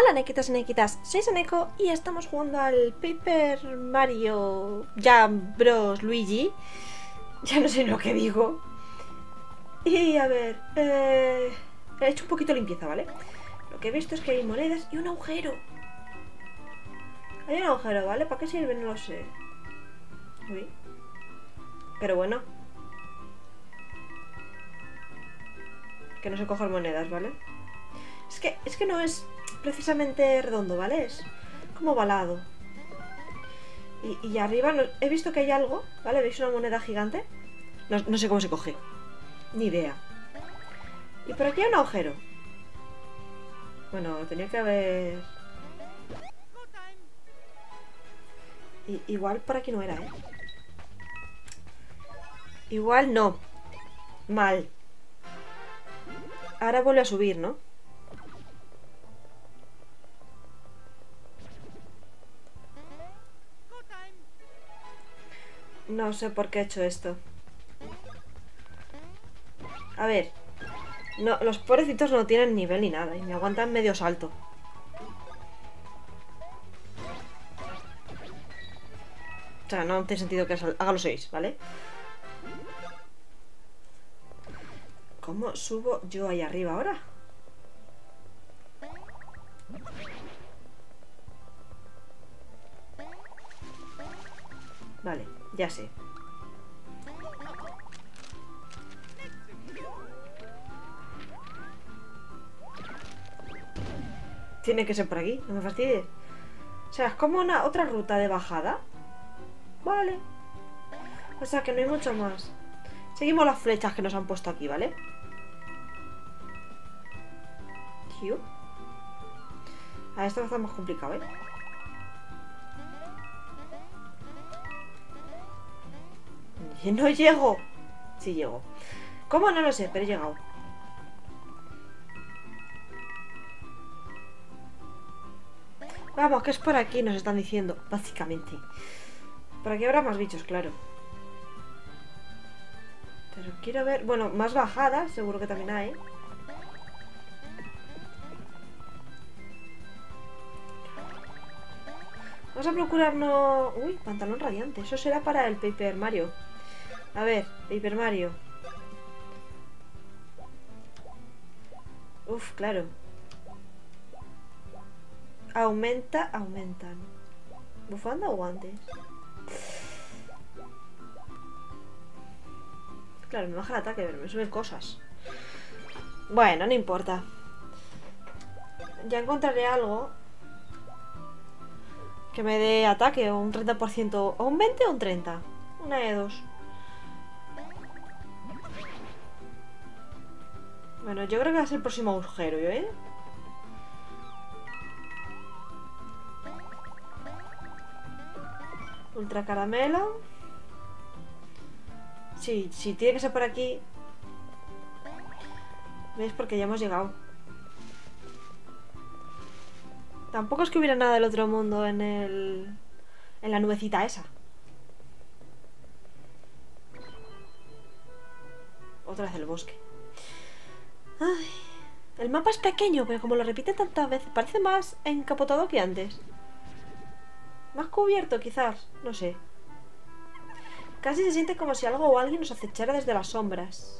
Hola Nequitos y Nequitas, soy Saneko y estamos jugando al Paper Mario Jam Bros Luigi. Ya no sé lo que digo. Y a ver, eh, he hecho un poquito de limpieza, ¿vale? Lo que he visto es que hay monedas y un agujero. Hay un agujero, ¿vale? ¿Para qué sirve? No lo sé. Uy. Pero bueno. Que no se cojan monedas, ¿vale? Es que, es que no es precisamente redondo, ¿vale? Es como balado. Y, arriba no- he visto que hay algo, ¿vale? ¿Veis una moneda gigante? No, sé cómo se coge. Ni idea. Y por aquí hay un agujero. Bueno, tenía que haber... Igual por aquí no era, ¿eh? Igual no. Mal. Ahora vuelve a subir, ¿no? No sé por qué he hecho esto. A ver. No, los pobrecitos no tienen nivel ni nada y me aguantan medio salto. O sea, no tiene sentido que haga los seis, ¿vale? ¿Cómo subo yo ahí arriba ahora? Vale, ya sé. Tiene que ser por aquí, no me fastidies. O sea, es como una otra ruta de bajada. Vale. O sea que no hay mucho más. Seguimos las flechas que nos han puesto aquí, ¿vale? A esto estar más complicado, ¿eh? No llego. Sí llego. ¿Cómo? No lo sé, pero he llegado. Vamos, que es por aquí, nos están diciendo, básicamente. Por aquí habrá más bichos, claro. Pero quiero ver... Bueno, más bajadas, seguro que también hay. Vamos a procurar no... Uy, pantalón radiante. Eso será para el Paper Mario. A ver, Paper Mario. Uf, claro. Aumenta, aumentan. ¿Bufanda o guantes? Claro, me baja el ataque, pero me suben cosas. Bueno, no importa. Ya encontraré algo que me dé ataque o un 30%. O un 20 o un 30. Una de dos. Bueno, yo creo que va a ser el próximo agujero, ¿eh? Ultra caramelo. Sí, sí, tiene que ser por aquí. ¿Ves? Porque ya hemos llegado. Tampoco es que hubiera nada del otro mundo en el... En la nubecita esa. Otra vez el bosque. Ay, el mapa es pequeño, pero como lo repite tantas veces, parece más encapotado que antes. Más cubierto, quizás. No sé. Casi se siente como si algo o alguien nos acechara desde las sombras.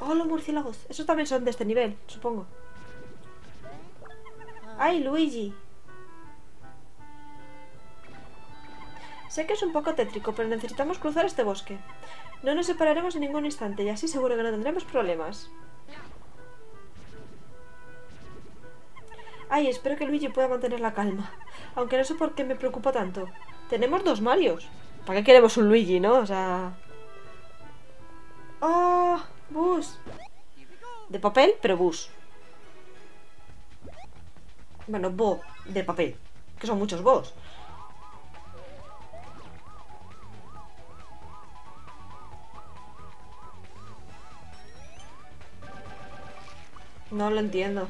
Oh, los murciélagos. Esos también son de este nivel, supongo. ¡Ay, Luigi! Sé que es un poco tétrico, pero necesitamos cruzar este bosque. No nos separaremos en ningún instante y así seguro que no tendremos problemas. Ay, espero que Luigi pueda mantener la calma. Aunque no sé por qué me preocupa tanto. Tenemos dos Marios. ¿Para qué queremos un Luigi, no? O sea... ¡Oh! ¡Bus! De papel, pero bus. Bueno, bo de papel. Que son muchos bos. No lo entiendo.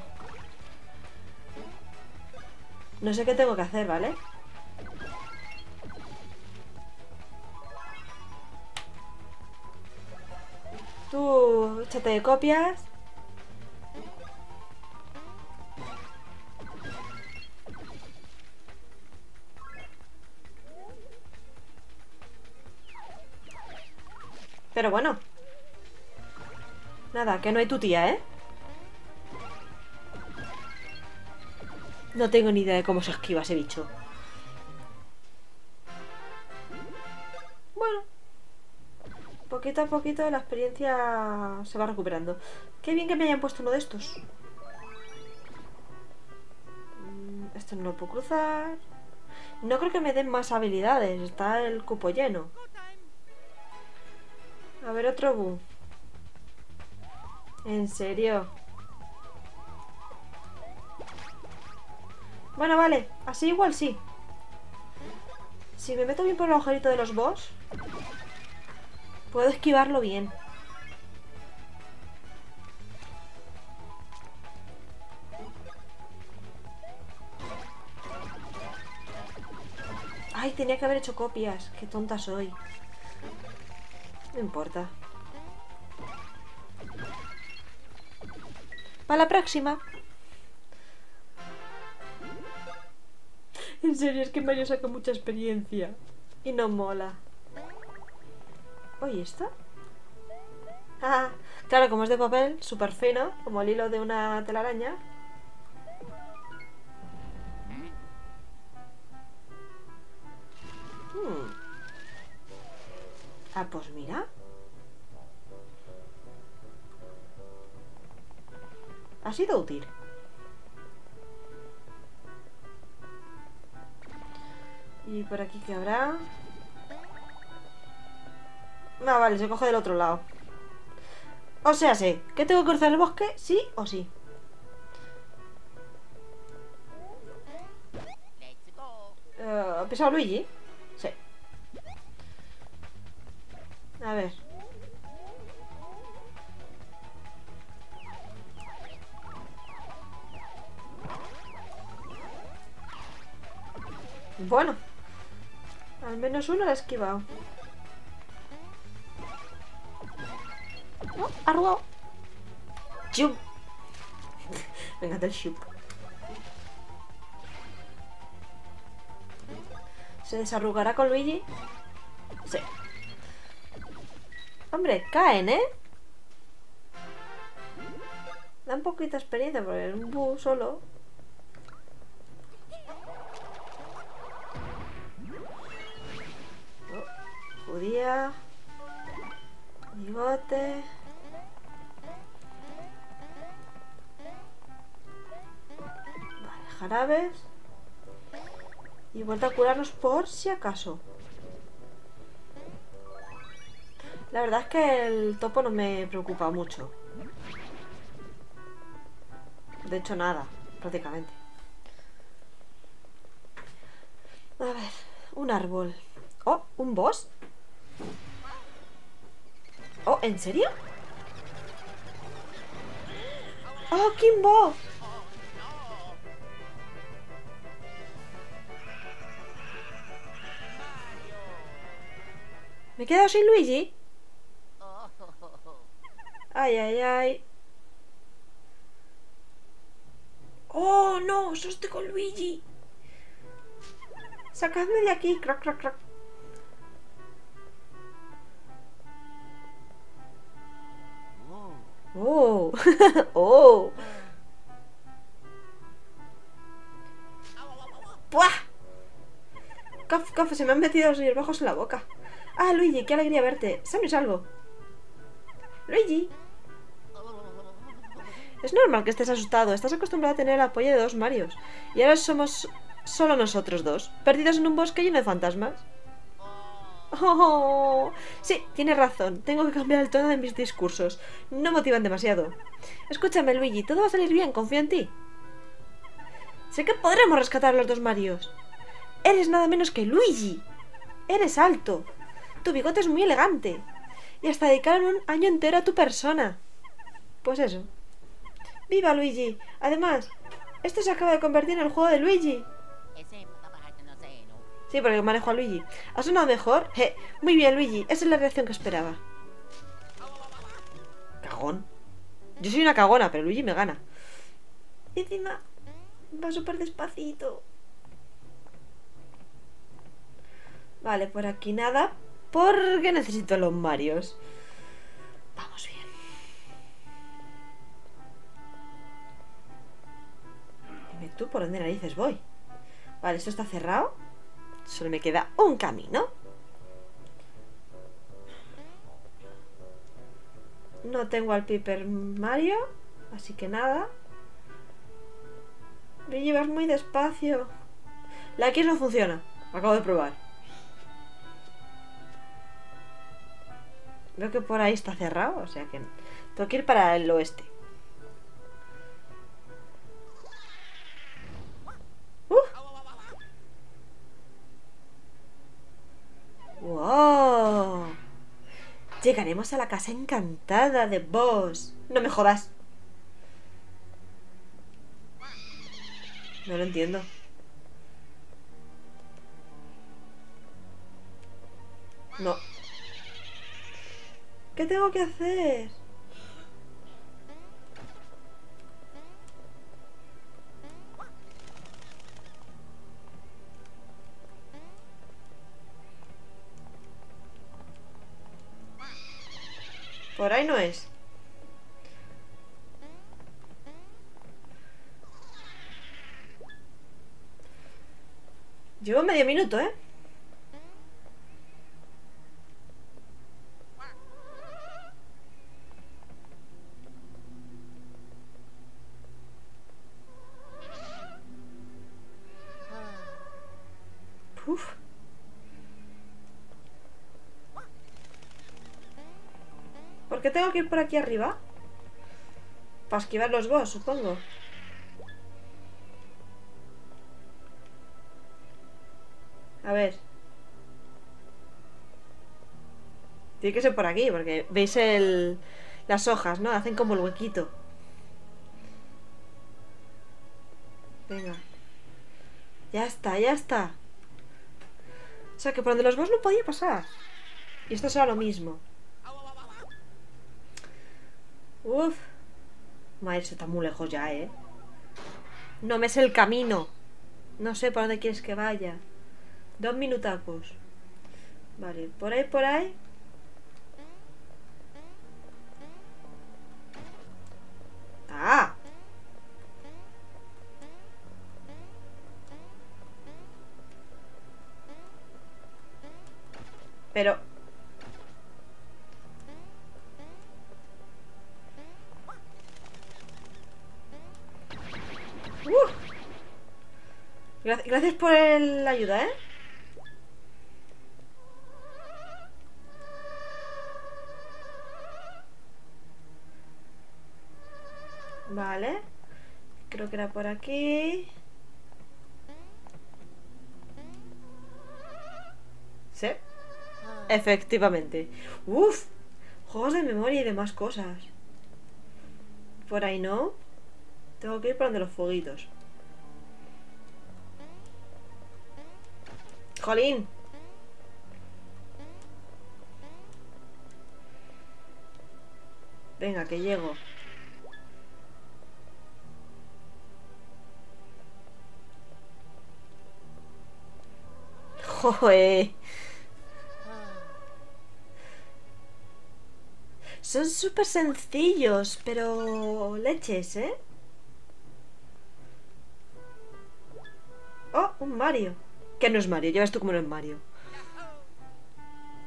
No sé qué tengo que hacer, ¿vale? Tú, échate de copias. Pero bueno. Nada, que no hay tu tía, ¿eh? No tengo ni idea de cómo se esquiva ese bicho. Bueno. Poquito a poquito la experiencia se va recuperando. Qué bien que me hayan puesto uno de estos. Mm, Esto no lo puedo cruzar. No creo que me den más habilidades. Está el cupo lleno. A ver, otro bu. ¿En serio? Bueno, vale. Así igual sí. Si me meto bien por el agujerito de los boss, puedo esquivarlo bien. Ay, tenía que haber hecho copias. Qué tonta soy. No importa. Para la próxima. En serio, es que Mario saca mucha experiencia. Y no mola. Oye, ¿esta? Ah, claro, como es de papel, súper fino, como el hilo de una telaraña. Hmm. Ah, pues mira. Ha sido útil. Por aquí que habrá. Ah, vale, se coge del otro lado. O sea, sí. ¿Que tengo que cruzar el bosque? ¿Sí o sí? Eh, ¿Ha pisado Luigi? Sí. A ver. Bueno. Menos uno la ha esquivado. No, ha robado. ¡Chup! Me encanta el chup. ¿Se desarrugará con Luigi? Sí. Hombre, caen, ¿eh? Da un poquito de experiencia porque es un bus solo. Judía. Bigote. Vale, jarabes. Y vuelta a curarnos por si acaso. La verdad es que el topo no me preocupa mucho. De hecho, nada, prácticamente. A ver, un árbol. Oh, ¿un boss? Oh, ¿en serio? ¡Oh, Kimbo! ¿Me he quedado sin Luigi? Ay, ay, ay. ¡Oh, no! ¡Yo estoy con Luigi! ¡Sacadme de aquí! ¡Crack, crack, crack! ¡Oh! ¡Oh! ¡Puah! ¡Caf, caf! Se me han metido los hierbajos en la boca. ¡Ah, Luigi! ¡Qué alegría verte! ¡Sano y salvo! ¡Luigi! Es normal que estés asustado. Estás acostumbrado a tener el apoyo de dos Marios. Y ahora somos solo nosotros dos, perdidos en un bosque lleno de fantasmas. Oh, sí, tienes razón. Tengo que cambiar el tono de mis discursos. No motivan demasiado. Escúchame, Luigi. Todo va a salir bien. Confío en ti. Sé que podremos rescatar a los dos Marios. Eres nada menos que Luigi. Eres alto. Tu bigote es muy elegante. Y hasta dedicaron un año entero a tu persona. Pues eso. ¡Viva Luigi! Además, esto se acaba de convertir en el juego de Luigi. Sí, porque manejo a Luigi. ¿Ha sonado mejor? Je, muy bien, Luigi. Esa es la reacción que esperaba. Cagón. Yo soy una cagona, pero Luigi me gana. Y encima va súper despacito. Vale, por aquí nada. Porque necesito los Marios. Vamos bien. Dime tú por dónde narices voy. Vale, esto está cerrado. Solo me queda un camino. No tengo al Piper Mario, así que nada. Me llevas muy despacio. La X no funciona. Acabo de probar. Veo que por ahí está cerrado, o sea que tengo que ir para el oeste. ¡Wow! Llegaremos a la casa encantada de Boss. No me jodas. No lo entiendo. No. ¿Qué tengo que hacer? Por ahí no es. Llevo medio minuto, ¿eh? Uf. ¿Por qué tengo que ir por aquí arriba? Para esquivar los boss, supongo. A ver. Tiene que ser por aquí, porque veis el... las hojas, ¿no? Hacen como el huequito. Venga. Ya está, ya está. O sea, que por donde los boss no podía pasar. Y esto será lo mismo. Uf. Madre, se está muy lejos ya, ¿eh? No me sé el camino. No sé por dónde quieres que vaya. Dos minutacos. Vale, por ahí, por ahí. ¡Ah! Pero... Gracias, por el- la ayuda, ¿eh? Vale. Creo que era por aquí. Sí. Efectivamente. Uf. Juegos de memoria y demás cosas. Por ahí no. Tengo que ir por donde los fueguitos. Jolín. Venga, que llego. Joder. Son súper sencillos, pero leches, ¿eh? Oh, un Mario. Que no es Mario, ya ves tú cómo no es Mario.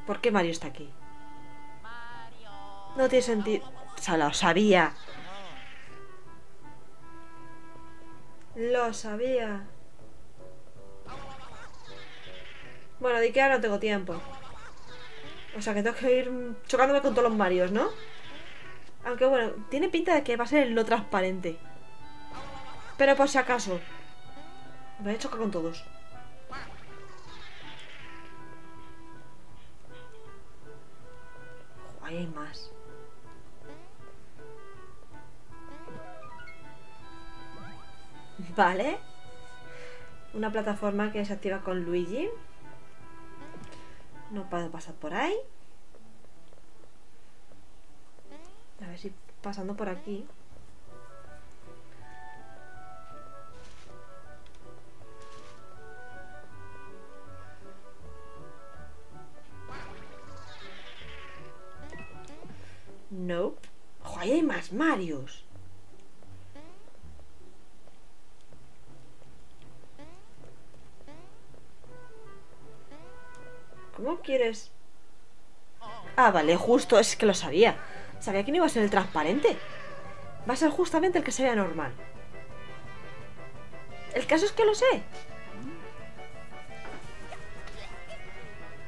¿Por qué Mario está aquí? No tiene sentido. O sea, lo sabía. Lo sabía. Bueno, que ahora no tengo tiempo. O sea que tengo que ir chocándome con todos los Marios, ¿no? Aunque bueno, tiene pinta de que va a ser el no transparente. Pero por si acaso. Voy a chocar con todos. Ahí hay más. Vale. Una plataforma que se activa con Luigi. No puedo pasar por ahí. A ver si pasando por aquí. No. ¡Jo, ahí hay más Marios! ¿Cómo quieres? Ah, vale, justo, es que lo sabía. Sabía que no iba a ser el transparente. Va a ser justamente el que se vea normal. El caso es que lo sé.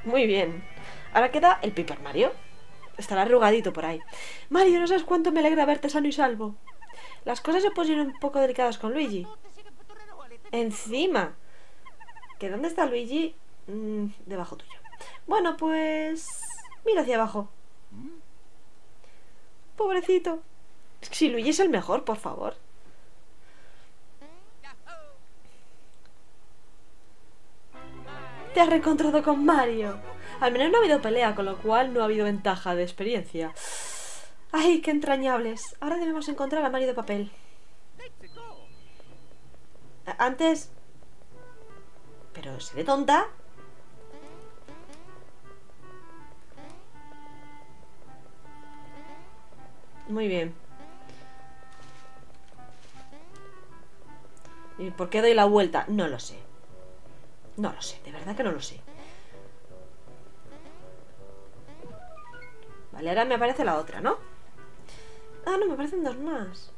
Muy bien. Ahora queda el Paper Mario. Estará arrugadito por ahí. Mario, no sabes cuánto me alegra verte sano y salvo. Las cosas se pusieron un poco delicadas con Luigi. Encima. ¿Que dónde está Luigi? Mm, debajo tuyo. Bueno, pues... Mira hacia abajo. Pobrecito. Si Luigi es el mejor, por favor. Te has reencontrado con Mario. Al menos no ha habido pelea, con lo cual no ha habido ventaja de experiencia. ¡Ay, qué entrañables! Ahora debemos encontrar a Mario de papel. Antes... ¿Pero seré tonta? Muy bien. ¿Y por qué doy la vuelta? No lo sé. No lo sé, de verdad que no lo sé. Vale, ahora me aparece la otra, ¿no? Ah, no, me aparecen dos más.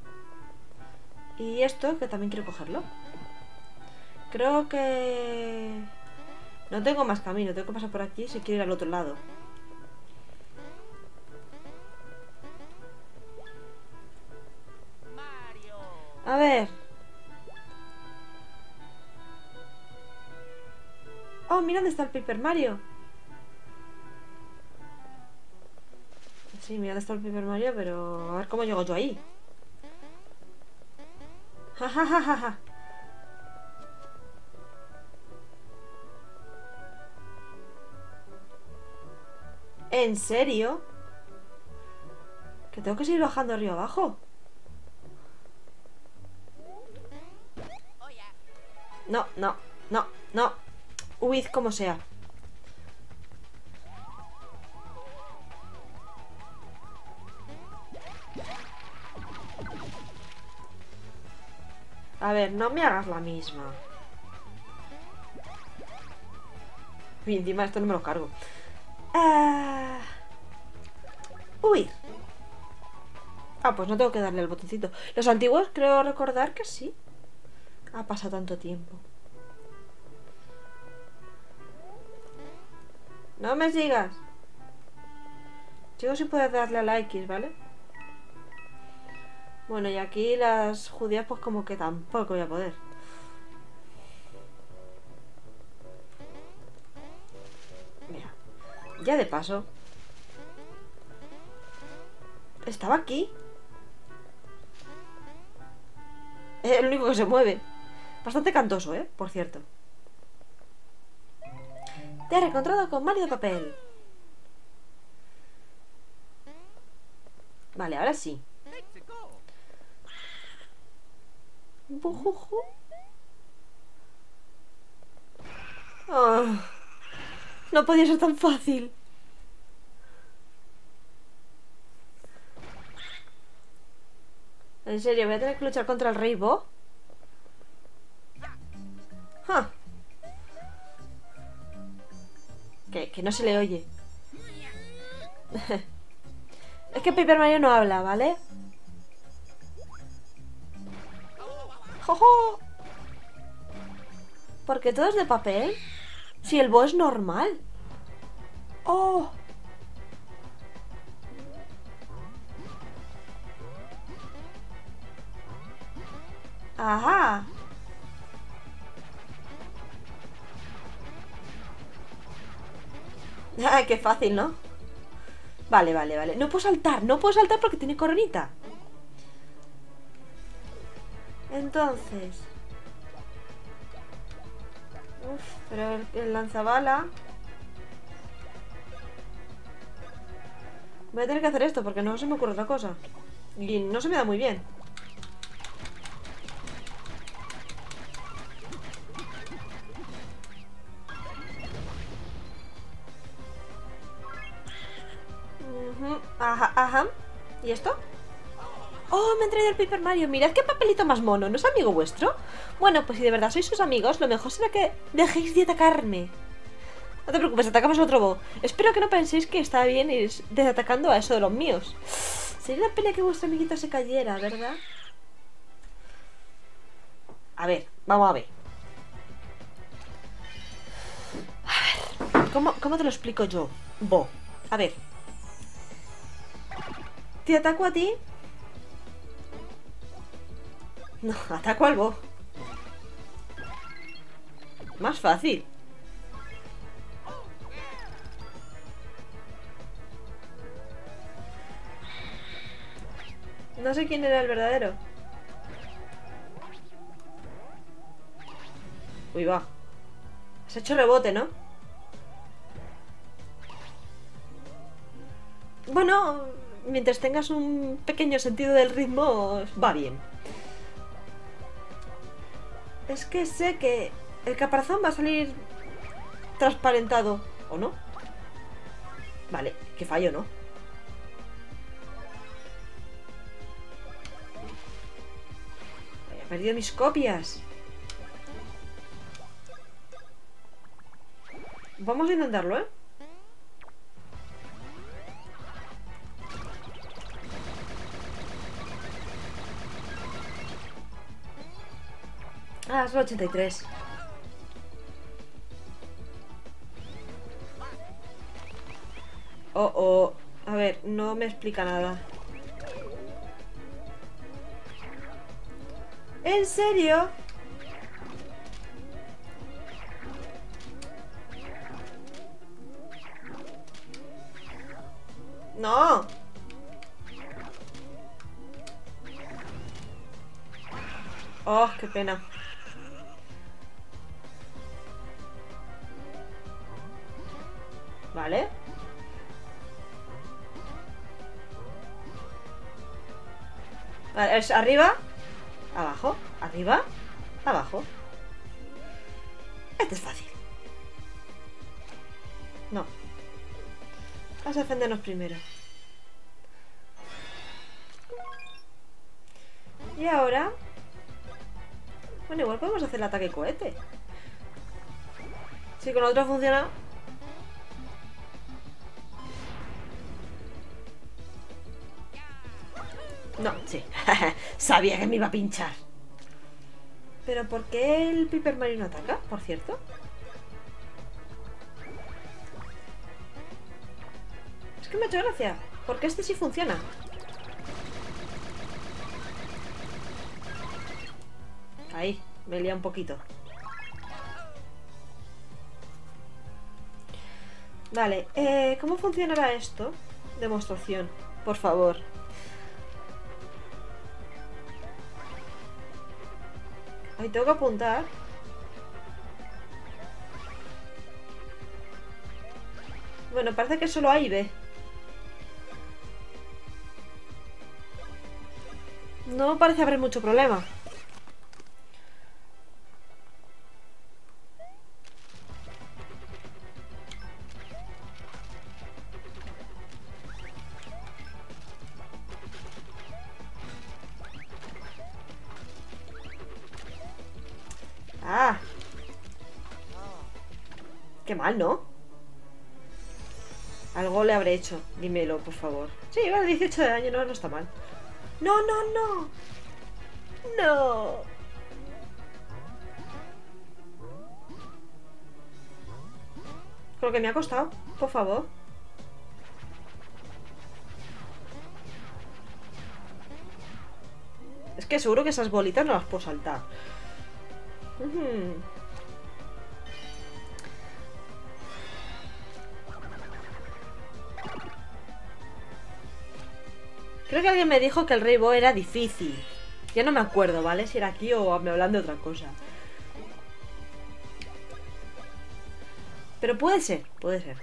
Y esto, que también quiero cogerlo. Creo que... No tengo más camino, tengo que pasar por aquí si quiero ir al otro lado. A ver. Oh, mira dónde está el Paper Mario. Sí, mira está el Paper Mario, pero a ver cómo llego yo ahí. Ja, ja, ja, ja. ¿En serio? ¿Que tengo que seguir bajando arriba abajo? No, no, no, no. Huid como sea. A ver, no me hagas la misma. Y encima esto no me lo cargo. Ah... Huir. Ah, pues no tengo que darle el botoncito. Los antiguos creo recordar que sí. Ha pasado tanto tiempo. No me sigas. Sigo si puedes darle a like, ¿vale? Bueno, y aquí las judías pues como que tampoco voy a poder. Mira. Ya de paso. Estaba aquí. Es el único que se mueve. Bastante cantoso, ¿eh? Por cierto. Te he reencontrado con Mario de papel. Vale, ahora sí. Ah, no podía ser tan fácil. En serio, voy a tener que luchar contra el rey Bo. Que, no se le oye. es que Paper Mario no habla, ¿vale? ¡Jojo! ¿Por todo es de papel? Si el Bo es normal. ¡Oh! Ajá. Ay, qué fácil, ¿no? Vale, vale, vale. No puedo saltar, no puedo saltar porque tiene coronita. Entonces... Uf, pero el, el lanzabala... Voy a tener que hacer esto porque no se me ocurre otra cosa. Y no se me da muy bien. Ajá, ajá. ¿Y esto? ¡Oh, me han traído el Paper Mario! Mirad qué papelito más mono, ¿no es amigo vuestro? Bueno, pues si de verdad sois sus amigos, lo mejor será que dejéis de atacarme. No te preocupes, atacamos al otro bo. Espero que no penséis que está bien ir desatacando a eso de los míos. Sería la pena que vuestro amiguito se cayera, ¿verdad? A ver, vamos a ver. A ver, ¿cómo, cómo te lo explico yo? Bo, a ver. Te ataco a ti no, ataco al. Más fácil. No sé quién era el verdadero. Uy, va. Has hecho rebote, ¿no? Bueno, mientras tengas un pequeño sentido del ritmo, va bien. Es que sé que el caparazón va a salir transparentado, ¿o no? Vale, que fallo, ¿no? He perdido mis copias. Vamos a intentarlo, ¿eh? Es 83. Oh, oh. A ver, no me explica nada. ¿En serio? No. Oh, qué pena. Vale, es arriba, abajo, arriba, abajo. Este es fácil. No. Vamos a defendernos primero. Y ahora... Bueno, igual podemos hacer el ataque cohete. Si con otro funciona, No, sí. Sabía que me iba a pinchar. ¿Pero por qué el Piper Mario no ataca, por cierto? Es que me ha hecho gracia. Porque este sí funciona. Ahí, me lía un poquito. Vale, eh, ¿cómo funcionará esto? Demostración, por favor. Ahí tengo que apuntar. Bueno, parece que solo hay B. No parece haber mucho problema. Habré hecho. Dímelo, por favor. Sí, vale, 18 de año, no, no está mal. No, no, no. No. Lo que me ha costado, por favor. Es que seguro que esas bolitas no las puedo saltar. Creo que alguien me dijo que el Rainbow era difícil. Ya no me acuerdo, ¿vale? Si era aquí o me hablan de otra cosa. Pero puede ser, puede ser.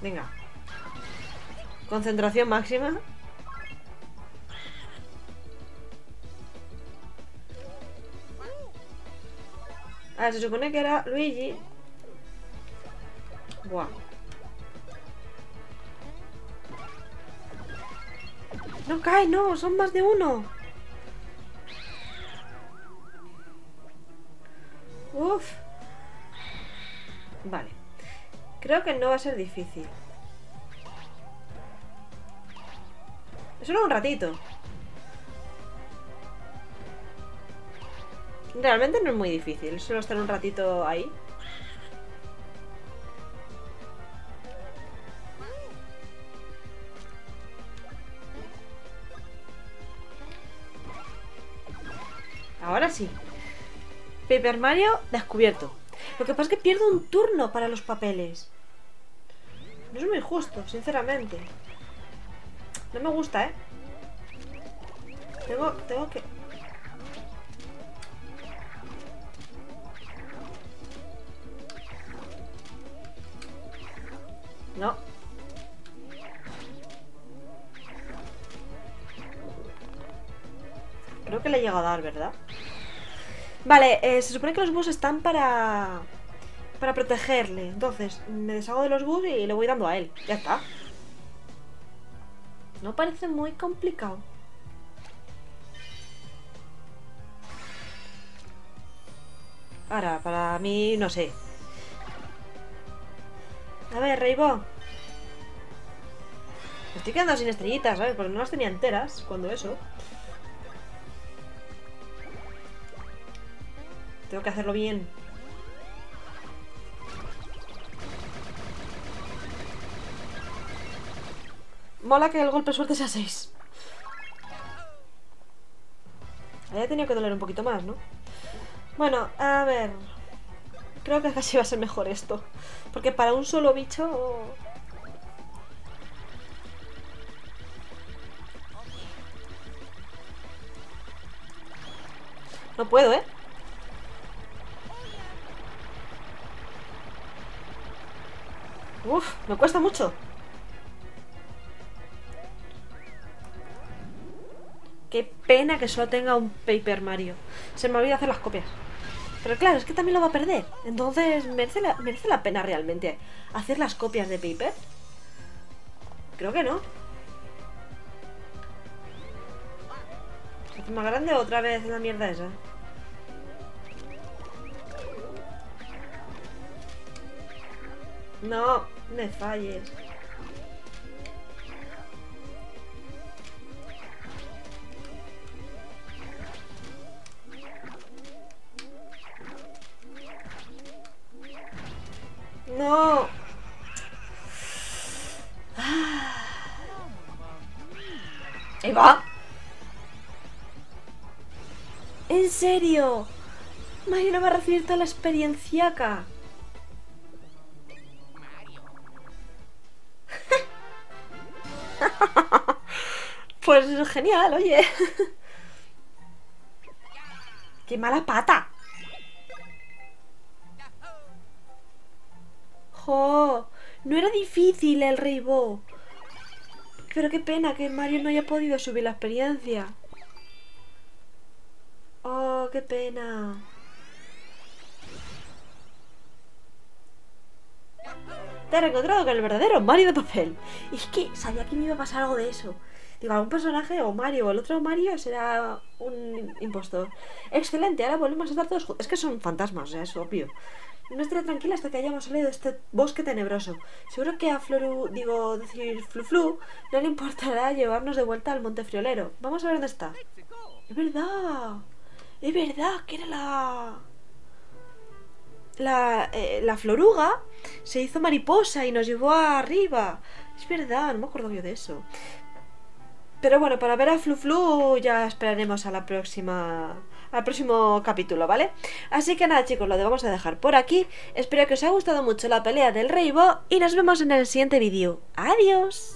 Venga. Concentración máxima. A ver, se supone que era Luigi. Buah. No cae, no, son más de uno. Uf. Vale. Creo que no va a ser difícil. Solo un ratito. Realmente no es muy difícil, solo estar un ratito ahí. Ahora sí. Paper Mario descubierto. Lo que pasa es que pierdo un turno para los papeles. No es muy justo, sinceramente. No me gusta, ¿eh? Tengo, tengo que... No. Creo que le he llegado a dar, ¿verdad? Vale, eh, se supone que los bus están para... Para protegerle. Entonces, me deshago de los bus y le voy dando a él. Ya está. No parece muy complicado. Ahora, para mí, no sé. A ver, Rainbow. Me estoy quedando sin estrellitas, ¿sabes? Porque no las tenía enteras cuando eso. Tengo que hacerlo bien. Mola que el golpe suerte sea 6. Había tenido que doler un poquito más, ¿no? Bueno, a ver... Creo que casi va a ser mejor esto. Porque para un solo bicho... No puedo, ¿eh? Uf, me cuesta mucho. Qué pena que solo tenga un Paper Mario. Se me olvida hacer las copias. Pero claro, es que también lo va a perder. Entonces, ¿merece la, ¿merece la pena realmente hacer las copias de Paper? Creo que no. ¿Se hace más grande otra vez la mierda esa? No, me falles. No. Ahí. ¿En serio? Mario no va a recibir toda la experiencia acá. pues genial, oye. ¡Qué mala pata! No era difícil el Rainbow. Pero qué pena que Mario no haya podido subir la experiencia. ¡Oh, qué pena! Te he encontrado con el verdadero Mario de papel. Es que sabía que me iba a pasar algo de eso. Digo, algún personaje o Mario o el otro Mario será un impostor. Excelente, ahora volvemos a estar todos juntos. Es que son fantasmas, o es obvio. No estaré tranquila hasta que hayamos salido de este bosque tenebroso. Seguro que a Floru, digo, decir Flu no le importará llevarnos de vuelta al Monte Friolero. Vamos a ver dónde está. Es verdad. Es verdad que era la... La, eh, la floruga se hizo mariposa y nos llevó arriba. Es verdad, no me acuerdo yo de eso. Pero bueno, para ver a Flu Flu ya esperaremos a la próxima al próximo capítulo, ¿vale? Así que nada chicos, lo vamos a dejar por aquí. Espero que os haya gustado mucho la pelea del Rainbow y nos vemos en el siguiente vídeo. ¡Adiós!